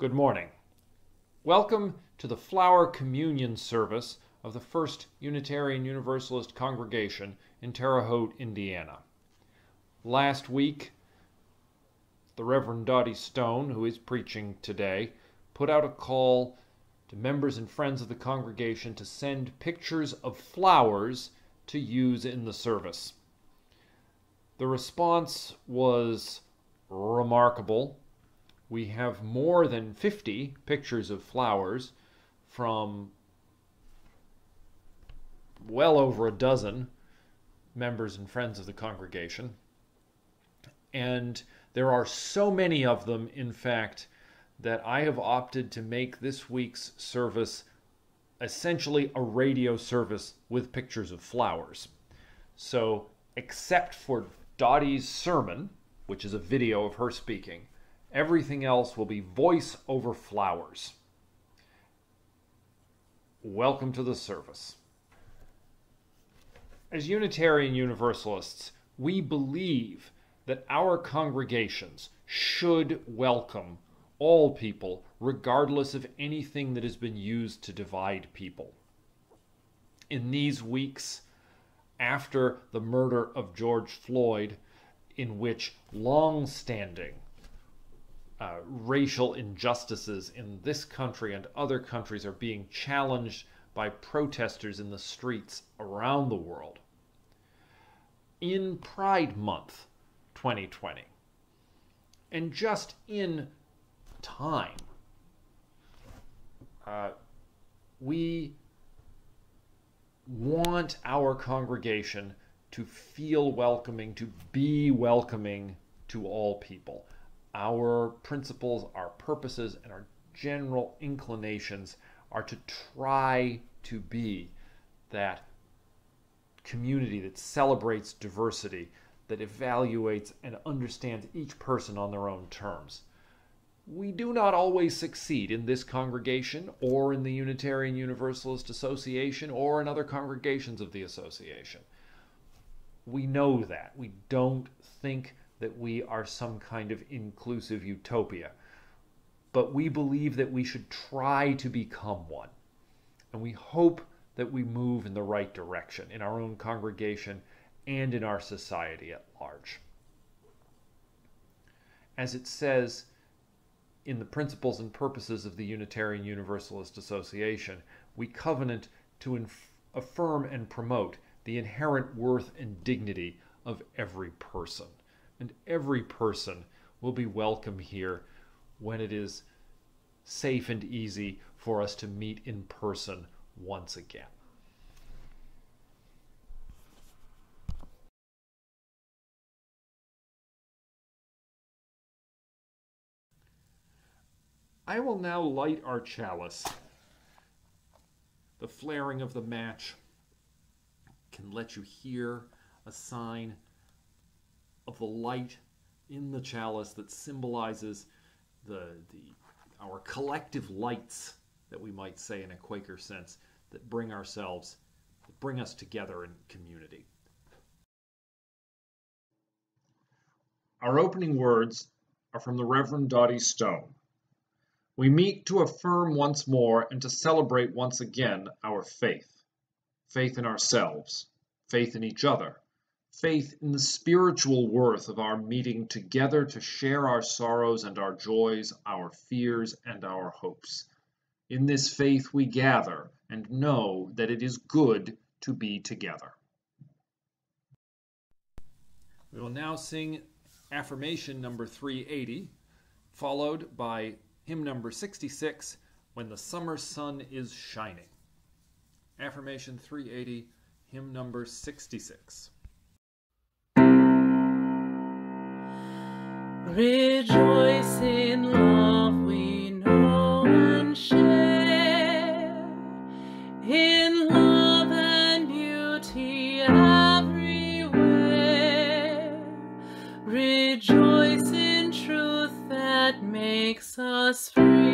Good morning. Welcome to the Flower Communion service of the First Unitarian Universalist Congregation in Terre Haute, Indiana. Last week, the Reverend Dottie Stone, who is preaching today, put out a call to members and friends of the congregation to send pictures of flowers to use in the service. The response was remarkable. We have more than 50 pictures of flowers from well over a dozen members and friends of the congregation. And there are so many of them, in fact, that I have opted to make this week's service essentially a radio service with pictures of flowers. So, except for Dottie's sermon, which is a video of her speaking, everything else will be voice over flowers. Welcome to the service. As Unitarian Universalists, we believe that our congregations should welcome all people, regardless of anything that has been used to divide people. In these weeks after the murder of George Floyd, in which long standing uh, racial injustices in this country and other countries are being challenged by protesters in the streets around the world. In Pride Month 2020, and just in time. Uh, we want our congregation to feel welcoming, to be welcoming to all people. Our principles, our purposes, and our general inclinations are to try to be that community that celebrates diversity, that evaluates and understands each person on their own terms we do not always succeed in this congregation or in the Unitarian Universalist Association or in other congregations of the association. We know that. We don't think that we are some kind of inclusive utopia. But we believe that we should try to become one. And we hope that we move in the right direction in our own congregation and in our society at large. As it says, in the principles and purposes of the Unitarian Universalist Association, we covenant to inf- affirm and promote the inherent worth and dignity of every person. And every person will be welcome here when it is safe and easy for us to meet in person once again. I will now light our chalice. The flaring of the match can let you hear a sign of the light in the chalice that symbolizes the, the our collective lights that we might say in a Quaker sense that bring ourselves that bring us together in community. Our opening words are from the Reverend Dottie Stone. We meet to affirm once more and to celebrate once again our faith. Faith in ourselves, faith in each other, faith in the spiritual worth of our meeting together to share our sorrows and our joys, our fears and our hopes. In this faith we gather and know that it is good to be together. We will now sing affirmation number 380, followed by hymn number 66, When the Summer Sun is Shining. Affirmation 380, hymn number 66. Rejoice in love we know and share, in love and beauty everywhere. Rejoice in truth that makes us free,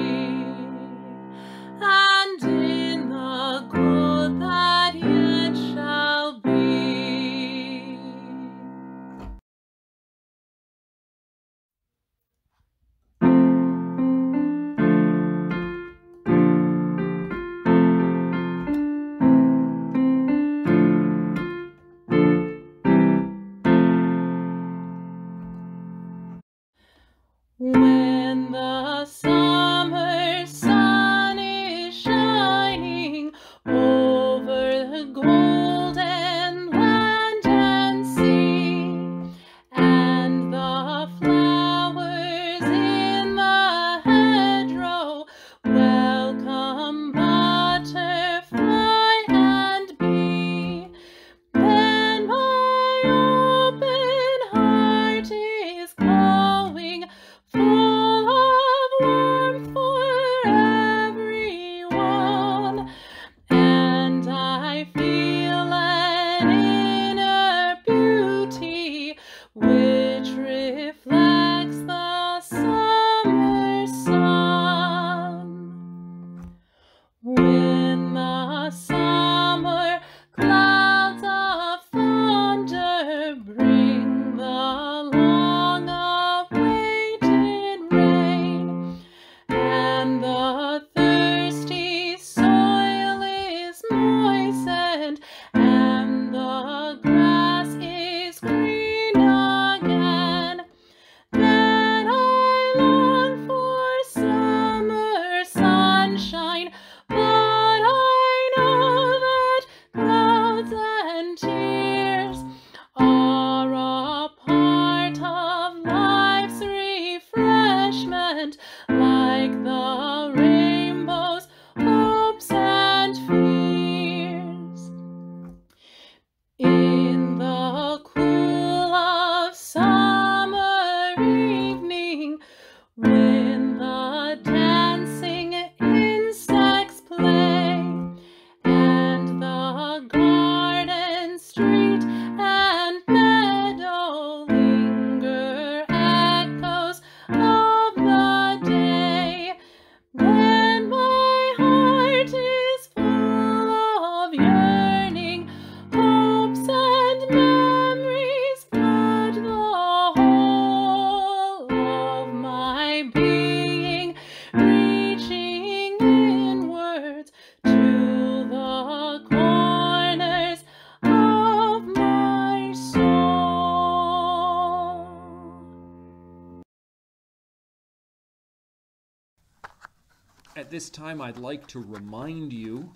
this time, I'd like to remind you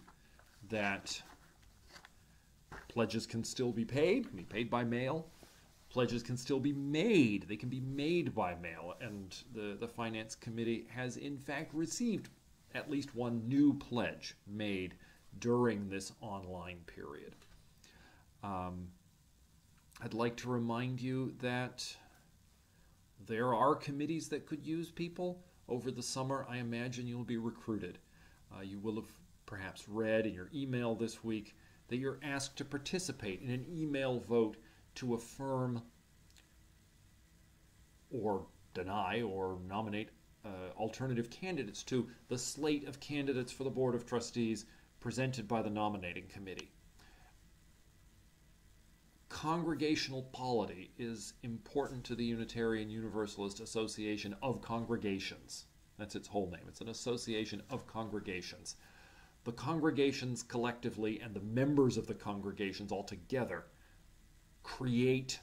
that pledges can still be paid, can be paid by mail. Pledges can still be made. They can be made by mail. And the, the Finance Committee has, in fact, received at least one new pledge made during this online period. Um, I'd like to remind you that there are committees that could use people. Over the summer, I imagine you'll be recruited. Uh, you will have perhaps read in your email this week that you're asked to participate in an email vote to affirm or deny or nominate uh, alternative candidates to the slate of candidates for the Board of Trustees presented by the nominating committee. Congregational polity is important to the Unitarian Universalist Association of Congregations. That's its whole name. It's an association of congregations. The congregations collectively and the members of the congregations all together create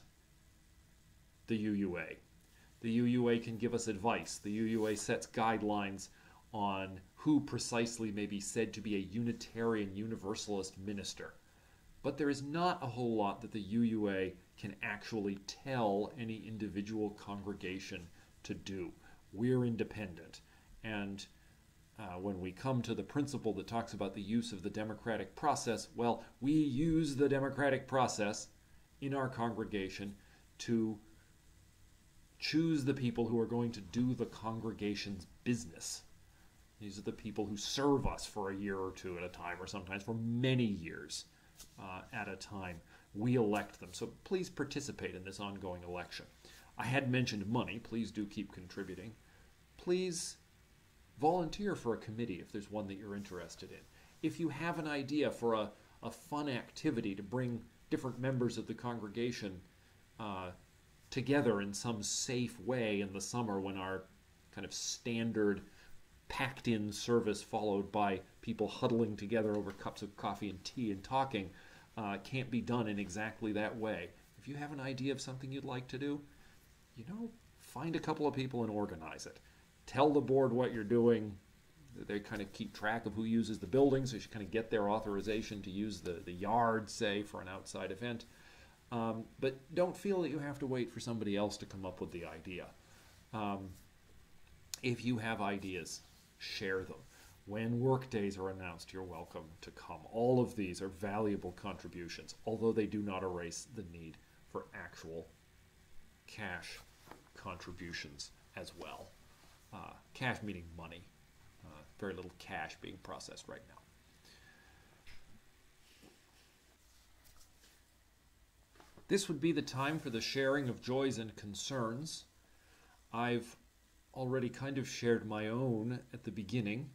the UUA. The UUA can give us advice. The UUA sets guidelines on who precisely may be said to be a Unitarian Universalist minister. But there is not a whole lot that the UUA can actually tell any individual congregation to do. We're independent. And uh, when we come to the principle that talks about the use of the democratic process, well, we use the democratic process in our congregation to choose the people who are going to do the congregation's business. These are the people who serve us for a year or two at a time, or sometimes for many years uh, at a time. We elect them. So please participate in this ongoing election. I had mentioned money. Please do keep contributing. Please volunteer for a committee if there's one that you're interested in. If you have an idea for a, a fun activity to bring different members of the congregation uh, together in some safe way in the summer when our kind of standard packed in service followed by people huddling together over cups of coffee and tea and talking uh, can't be done in exactly that way. If you have an idea of something you'd like to do, you know, find a couple of people and organize it. Tell the board what you're doing. They kind of keep track of who uses the building, so you should kind of get their authorization to use the, the yard, say, for an outside event. Um, but don't feel that you have to wait for somebody else to come up with the idea. Um, if you have ideas, share them. When work days are announced, you're welcome to come. All of these are valuable contributions, although they do not erase the need for actual cash contributions as well. Uh, cash meaning money. Uh, very little cash being processed right now. This would be the time for the sharing of joys and concerns. I've already kind of shared my own at the beginning,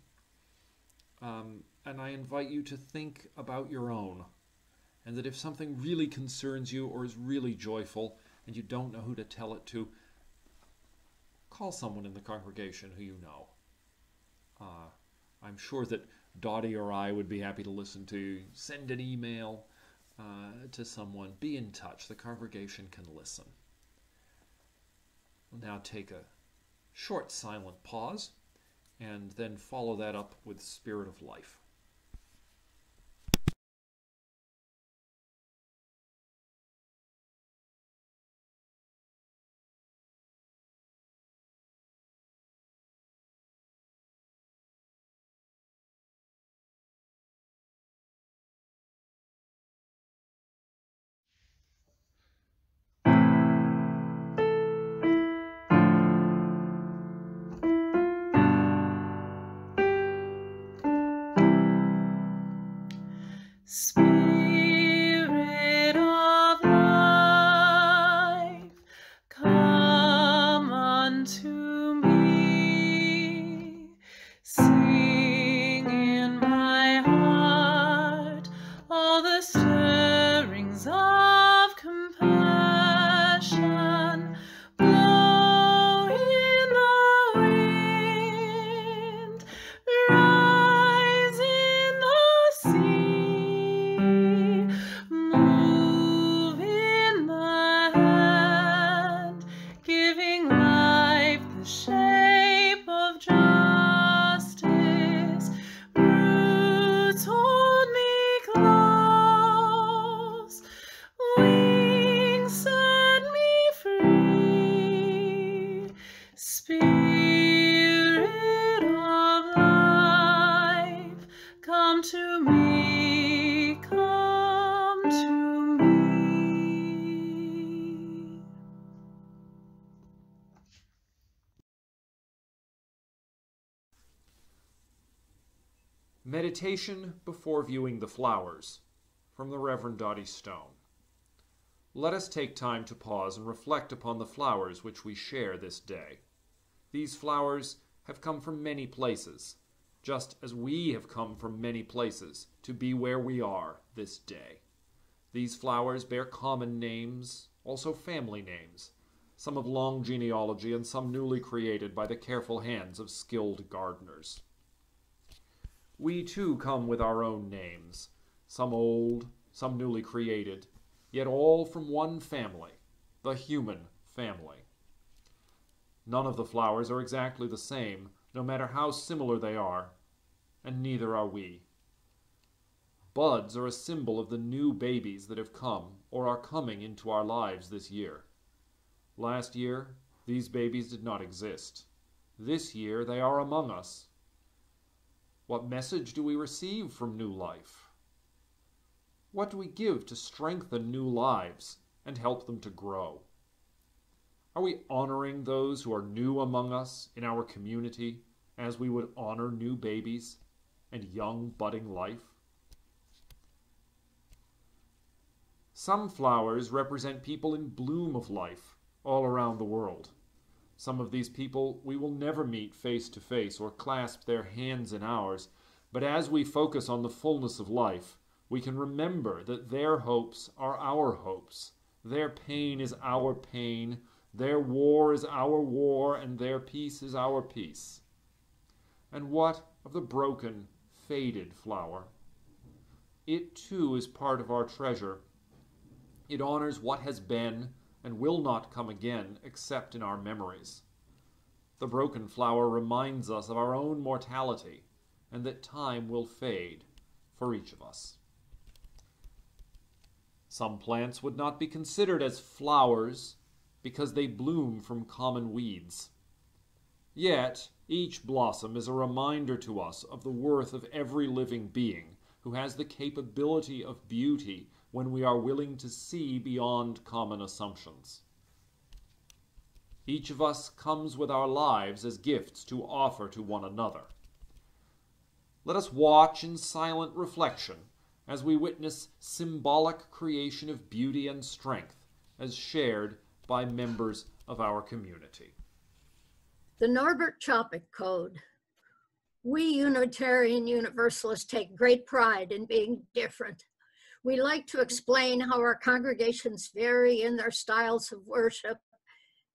um, and I invite you to think about your own. And that if something really concerns you or is really joyful and you don't know who to tell it to, call someone in the congregation who you know. Uh, I'm sure that Dottie or I would be happy to listen to you. Send an email uh, to someone. Be in touch. The congregation can listen. Now take a short silent pause and then follow that up with Spirit of Life. Spirit Meditation before viewing the flowers from the Reverend Dottie Stone. Let us take time to pause and reflect upon the flowers which we share this day. These flowers have come from many places, just as we have come from many places to be where we are this day. These flowers bear common names, also family names, some of long genealogy and some newly created by the careful hands of skilled gardeners. We too come with our own names, some old, some newly created, yet all from one family, the human family. None of the flowers are exactly the same, no matter how similar they are, and neither are we. Buds are a symbol of the new babies that have come or are coming into our lives this year. Last year, these babies did not exist. This year, they are among us what message do we receive from new life? What do we give to strengthen new lives and help them to grow? Are we honoring those who are new among us in our community as we would honor new babies and young budding life? Some flowers represent people in bloom of life all around the world. Some of these people we will never meet face to face or clasp their hands in ours, but as we focus on the fullness of life, we can remember that their hopes are our hopes, their pain is our pain, their war is our war, and their peace is our peace. And what of the broken, faded flower? It too is part of our treasure. It honors what has been and will not come again except in our memories. The broken flower reminds us of our own mortality and that time will fade for each of us. Some plants would not be considered as flowers because they bloom from common weeds. Yet, each blossom is a reminder to us of the worth of every living being who has the capability of beauty when we are willing to see beyond common assumptions. Each of us comes with our lives as gifts to offer to one another. Let us watch in silent reflection as we witness symbolic creation of beauty and strength as shared by members of our community. The Norbert Čapek Code. We Unitarian Universalists take great pride in being different. We like to explain how our congregations vary in their styles of worship,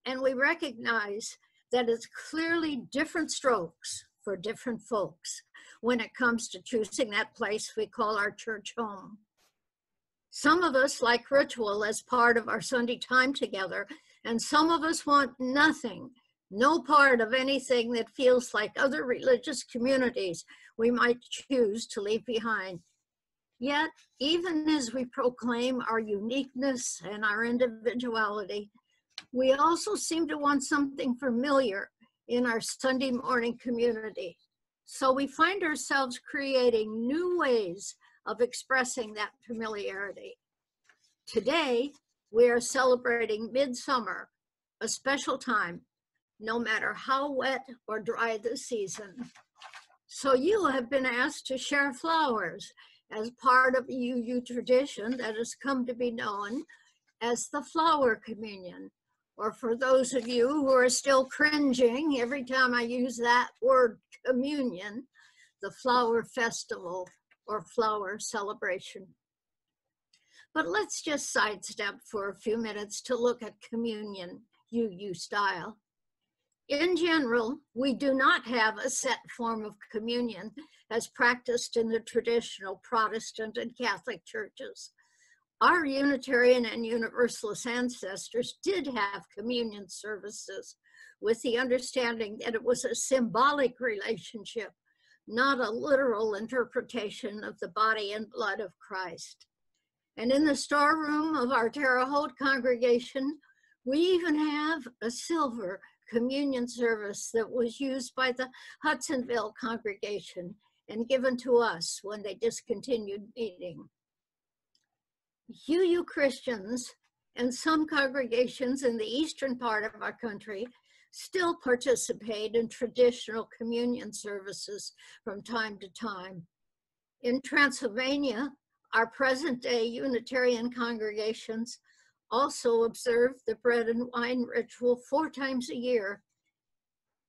and we recognize that it's clearly different strokes for different folks when it comes to choosing that place we call our church home. Some of us like ritual as part of our Sunday time together, and some of us want nothing, no part of anything that feels like other religious communities we might choose to leave behind. Yet, even as we proclaim our uniqueness and our individuality, we also seem to want something familiar in our Sunday morning community. So we find ourselves creating new ways of expressing that familiarity. Today, we are celebrating midsummer, a special time, no matter how wet or dry the season. So you have been asked to share flowers as part of UU tradition that has come to be known as the flower communion. Or for those of you who are still cringing every time I use that word communion, the flower festival or flower celebration. But let's just sidestep for a few minutes to look at communion, UU style. In general, we do not have a set form of communion as practiced in the traditional Protestant and Catholic churches. Our Unitarian and Universalist ancestors did have communion services with the understanding that it was a symbolic relationship, not a literal interpretation of the body and blood of Christ. And in the storeroom of our Terre Haute congregation, we even have a silver communion service that was used by the Hudsonville congregation and given to us when they discontinued meeting. UU Christians and some congregations in the eastern part of our country still participate in traditional communion services from time to time. In Transylvania, our present day Unitarian congregations also observe the bread and wine ritual four times a year,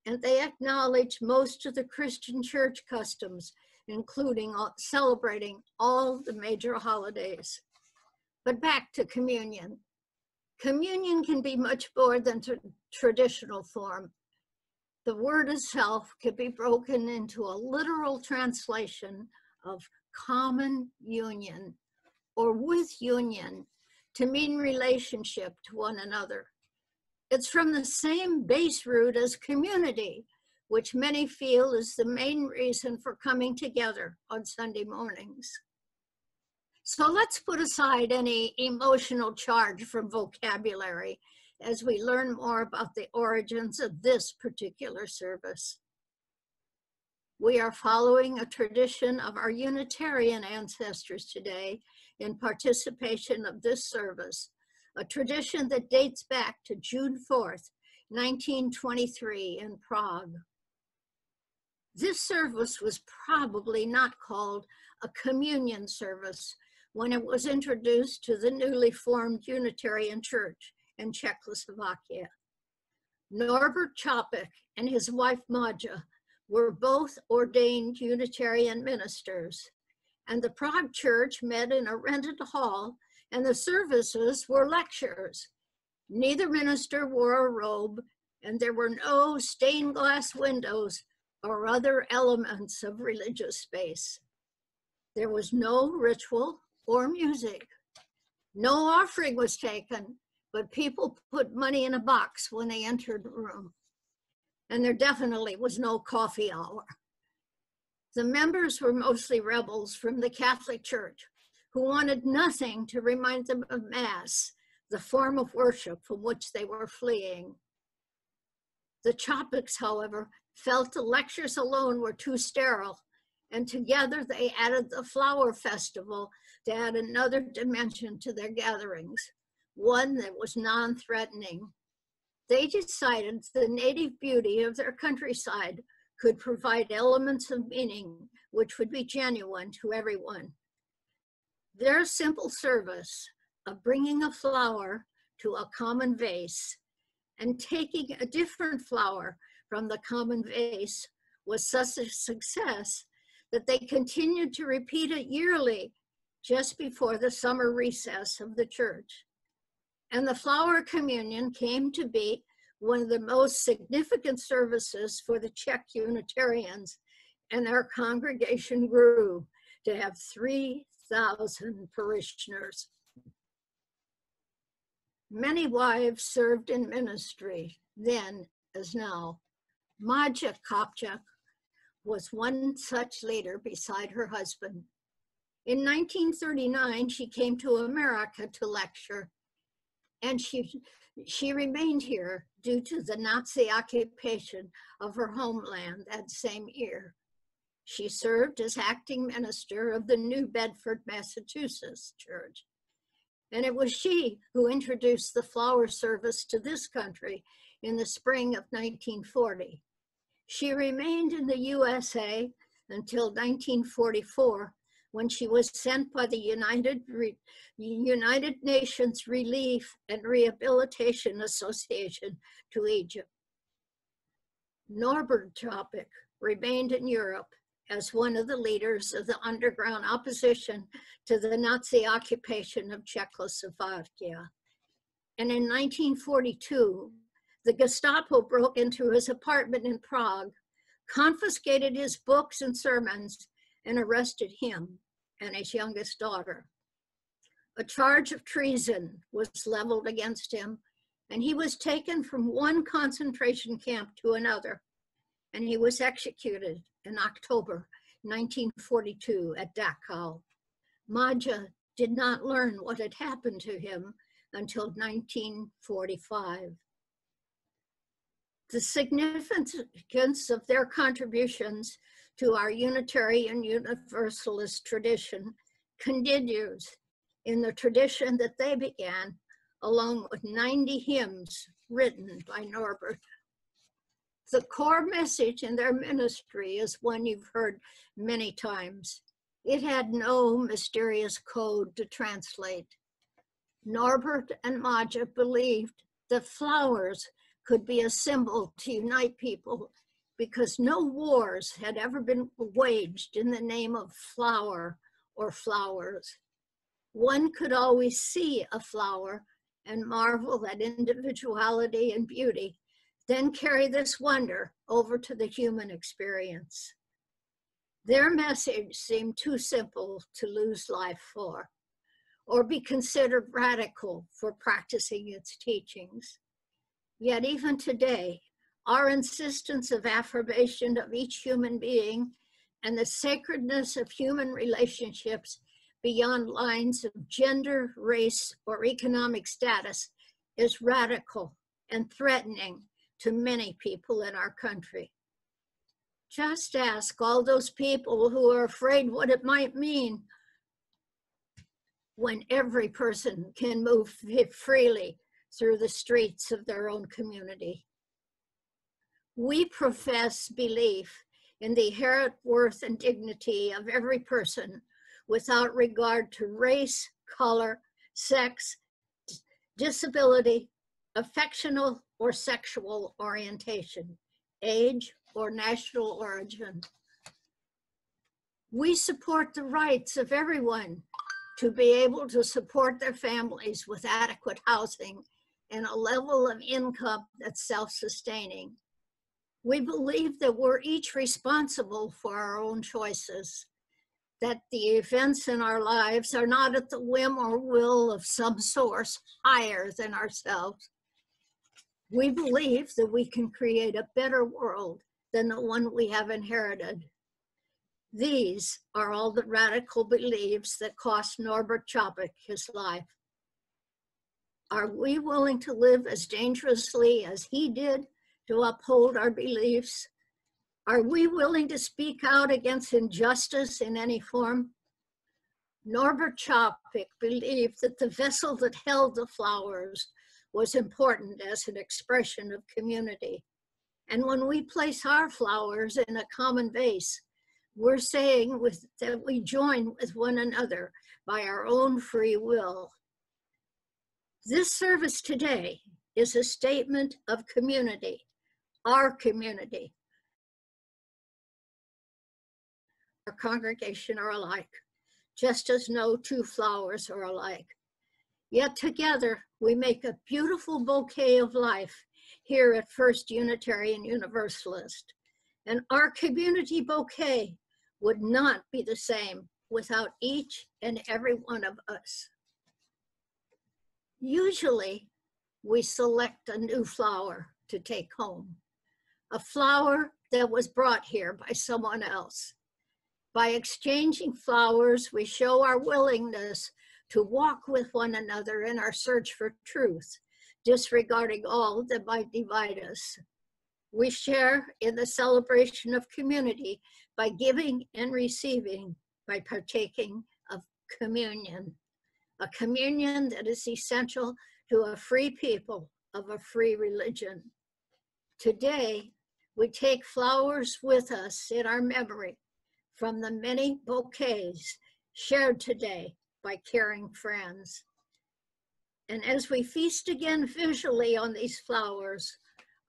and they acknowledge most of the Christian church customs, including celebrating all the major holidays. But back to communion. Communion can be much more than traditional form. The word itself could be broken into a literal translation of common union or with union to mean relationship to one another. It's from the same base root as community, which many feel is the main reason for coming together on Sunday mornings. So let's put aside any emotional charge from vocabulary as we learn more about the origins of this particular service. We are following a tradition of our Unitarian ancestors today in participation of this service, a tradition that dates back to June 4th, 1923 in Prague. This service was probably not called a communion service when it was introduced to the newly formed Unitarian Church in Czechoslovakia. Norbert Čapek and his wife Maja were both ordained Unitarian ministers, and the Prague Church met in a rented hall, and the services were lectures. Neither minister wore a robe, and there were no stained glass windows or other elements of religious space. There was no ritual or music. No offering was taken, but people put money in a box when they entered the room. And there definitely was no coffee hour. The members were mostly rebels from the Catholic Church who wanted nothing to remind them of Mass, the form of worship from which they were fleeing. The Čapeks, however, felt the lectures alone were too sterile, and together they added the flower festival to add another dimension to their gatherings, one that was non threatening. They decided the native beauty of their countryside could provide elements of meaning which would be genuine to everyone. Their simple service of bringing a flower to a common vase and taking a different flower from the common vase was such a success that they continued to repeat it yearly just before the summer recess of the church. And the flower communion came to be one of the most significant services for the Czech Unitarians, and our congregation grew to have 3,000 parishioners. Many wives served in ministry then as now. Maja Kopchak was one such leader beside her husband. In 1939, she came to America to lecture, and she, she remained here due to the Nazi occupation of her homeland that same year. She served as acting minister of the New Bedford, Massachusetts church. And it was she who introduced the flower service to this country in the spring of 1940. She remained in the USA until 1944 when she was sent by the United, Re United Nations Relief and Rehabilitation Association to Egypt. Norbert Čapek remained in Europe as one of the leaders of the underground opposition to the Nazi occupation of Czechoslovakia. And in 1942, the Gestapo broke into his apartment in Prague, confiscated his books and sermons, and arrested him and his youngest daughter. A charge of treason was leveled against him, and he was taken from one concentration camp to another, and he was executed in October 1942 at Dachau. Maja did not learn what had happened to him until 1945. The significance of their contributions to our Unitarian Universalist tradition continues in the tradition that they began, along with 90 hymns written by Norbert. The core message in their ministry is one you've heard many times. It had no mysterious code to translate. Norbert and Maja believed that flowers could be a symbol to unite people because no wars had ever been waged in the name of flower or flowers. One could always see a flower and marvel at individuality and beauty, then carry this wonder over to the human experience. Their message seemed too simple to lose life for, or be considered radical for practicing its teachings. Yet, even today, our insistence of affirmation of each human being and the sacredness of human relationships beyond lines of gender, race, or economic status is radical and threatening to many people in our country. Just ask all those people who are afraid what it might mean when every person can move freely through the streets of their own community. We profess belief in the inherent worth and dignity of every person without regard to race, color, sex, disability, affectional or sexual orientation, age, or national origin. We support the rights of everyone to be able to support their families with adequate housing and a level of income that's self-sustaining. We believe that we're each responsible for our own choices, that the events in our lives are not at the whim or will of some source higher than ourselves. We believe that we can create a better world than the one we have inherited. These are all the radical beliefs that cost Norbert Čapek his life. Are we willing to live as dangerously as he did to uphold our beliefs? Are we willing to speak out against injustice in any form? Norbert Čapek believed that the vessel that held the flowers was important as an expression of community. And when we place our flowers in a common vase, we're saying with, that we join with one another by our own free will. This service today is a statement of community, our community. Our congregation are alike, just as no two flowers are alike. Yet together we make a beautiful bouquet of life here at First Unitarian Universalist. And our community bouquet would not be the same without each and every one of us. Usually, we select a new flower to take home, a flower that was brought here by someone else. By exchanging flowers, we show our willingness to walk with one another in our search for truth, disregarding all that might divide us. We share in the celebration of community by giving and receiving, by partaking of communion, a communion that is essential to a free people of a free religion. Today, we take flowers with us in our memory from the many bouquets shared today by caring friends. And as we feast again visually on these flowers,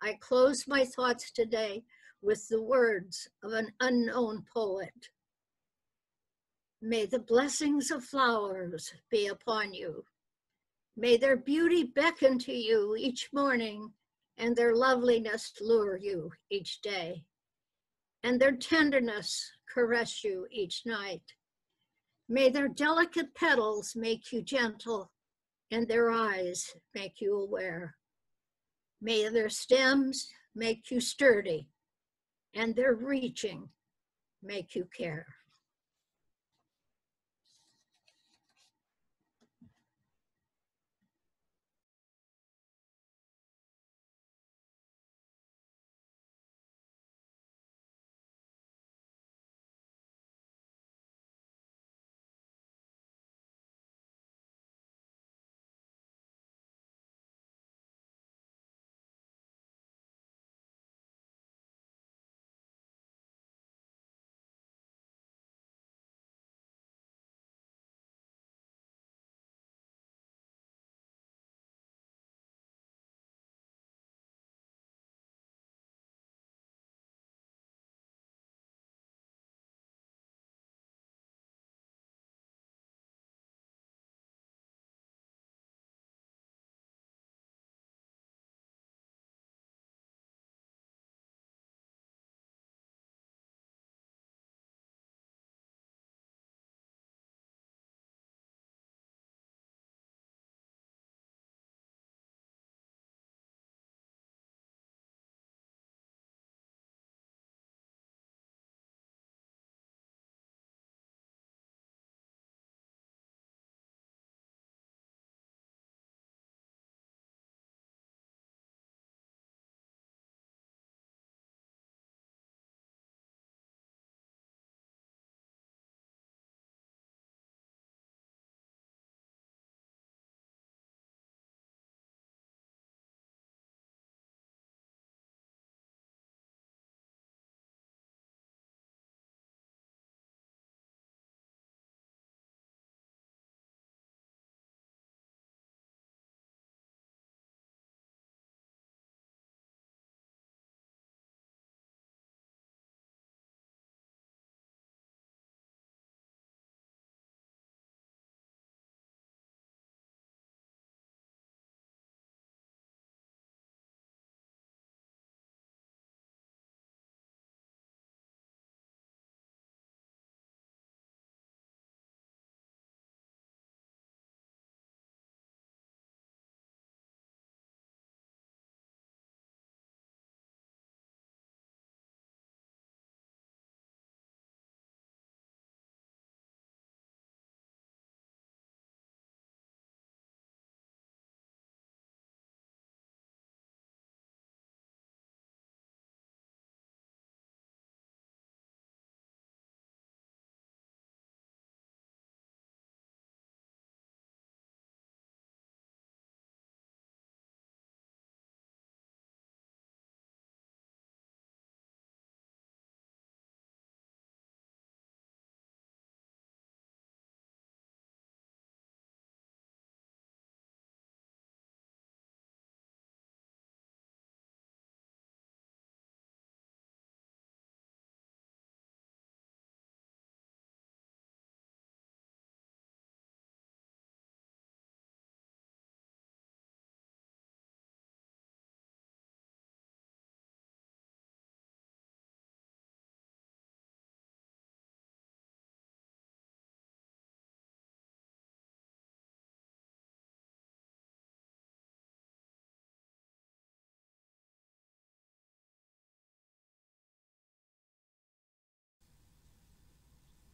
I close my thoughts today with the words of an unknown poet. May the blessings of flowers be upon you. May their beauty beckon to you each morning and their loveliness lure you each day. And their tenderness caress you each night. May their delicate petals make you gentle and their eyes make you aware. May their stems make you sturdy and their reaching make you care.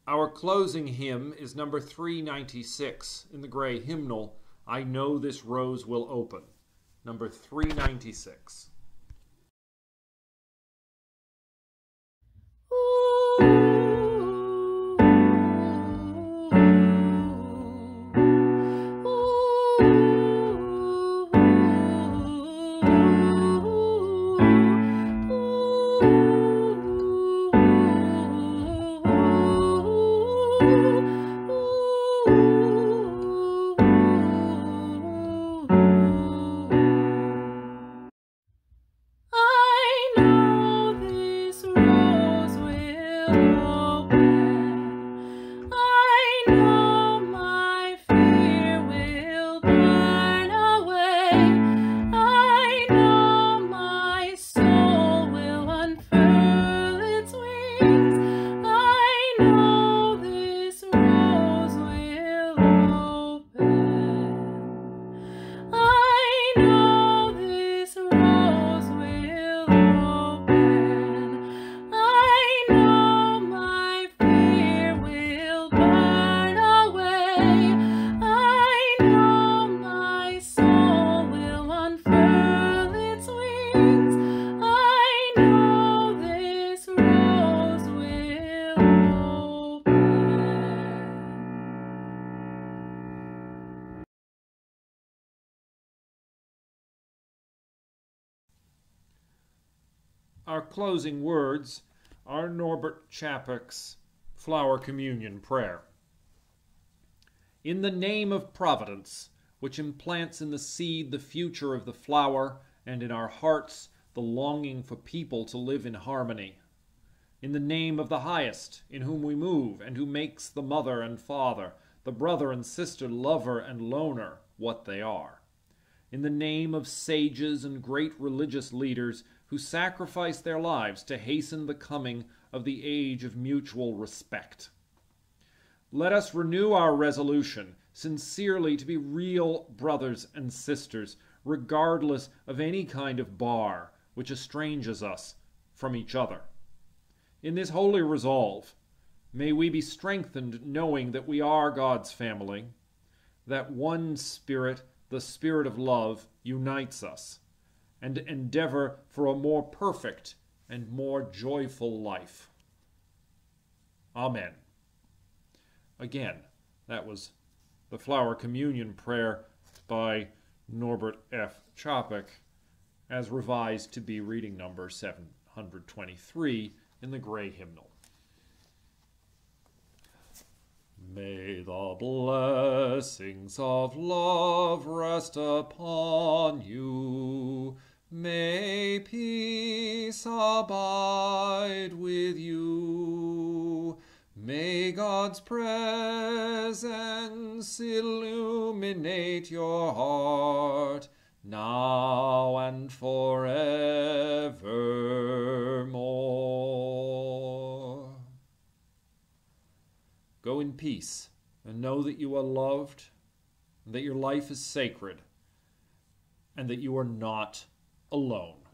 Our closing hymn is number 396 in the gray hymnal, I Know This Rose Will Open. Number 396. Our closing words are Norbert Čapek's Flower Communion Prayer. In the name of Providence, which implants in the seed the future of the flower, and in our hearts the longing for people to live in harmony. In the name of the highest, in whom we move, and who makes the mother and father, the brother and sister, lover and loner, what they are. In the name of sages and great religious leaders who sacrifice their lives to hasten the coming of the age of mutual respect. Let us renew our resolution sincerely to be real brothers and sisters, regardless of any kind of bar which estranges us from each other. In this holy resolve, may we be strengthened knowing that we are God's family, that one Spirit, the Spirit of love, unites us, and endeavor for a more perfect and more joyful life. Amen. Again, that was the Flower Communion Prayer by Norbert F. Čapek, as revised to be reading number 723 in the Gray Hymnal. May the blessings of love rest upon you. May peace abide with you. May God's presence illuminate your heart now and forevermore. Go in peace and know that you are loved, and that your life is sacred, and that you are not alone.